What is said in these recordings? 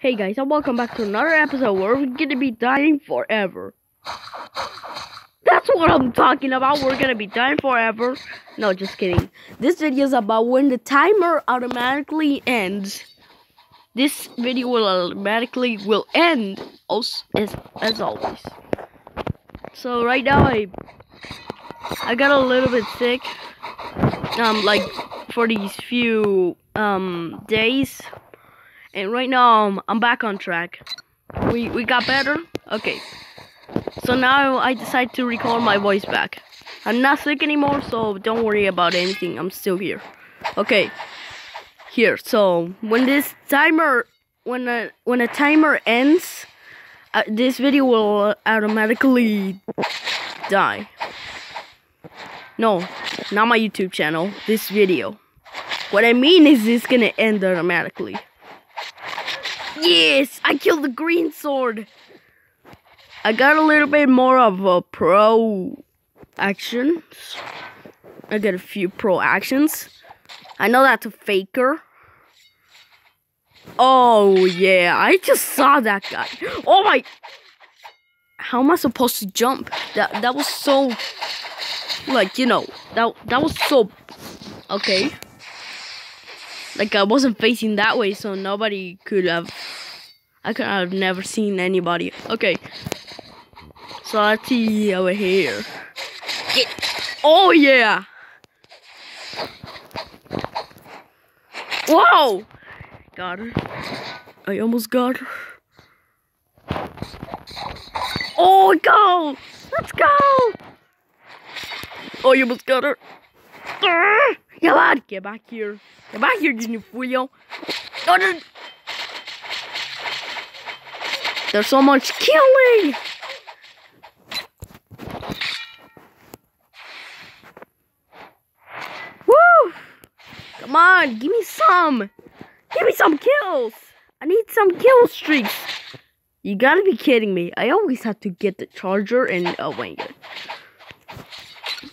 Hey guys, and welcome back to another episode where we're gonna be dying forever. That's what I'm talking about. We're gonna be dying forever. No, just kidding. This video is about when the timer automatically ends. This video will automatically will end as as, always. So right now I I got a little bit sick. Um, like for these few um days and right now um, I'm back on track. We we got better. Okay. So now I decide to record my voice back. I'm not sick anymore, so don't worry about anything. I'm still here. Okay. Here. So when this timer when a when a timer ends, uh, this video will automatically die. No, not my YouTube channel. This video. What I mean is it's gonna end automatically. Yes, I killed the green sword. I got a little bit more of a pro actions. I got a few pro actions. I know that's a faker. Oh yeah, I just saw that guy. Oh my! How am I supposed to jump? That that was so, like you know, that that was so. Okay. Like I wasn't facing that way, so nobody could have. I could have never seen anybody. Okay. So let's see over here. Get. Oh yeah. Whoa! Got her. I almost got her. Oh, go! Let's go! Oh, you almost got her. Ah. Come on, get back here. Get back here, you foolio. Oh, no. There's so much killing! Woo! Come on, give me some! Give me some kills! I need some kill streaks! You gotta be kidding me. I always have to get the charger and oh god.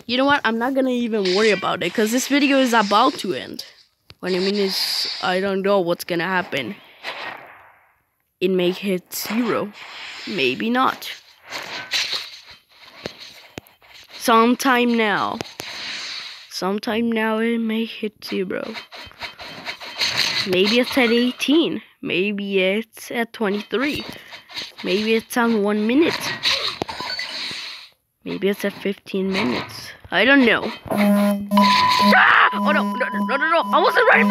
You know what? I'm not gonna even worry about it because this video is about to end. What I mean is, I don't know what's gonna happen. It may hit zero. Maybe not. Sometime now. Sometime now it may hit zero. Maybe it's at 18. Maybe it's at 23. Maybe it's on one minute. Maybe it's at 15 minutes. I don't know. Ah! Oh no, no, no, no, no, I wasn't ready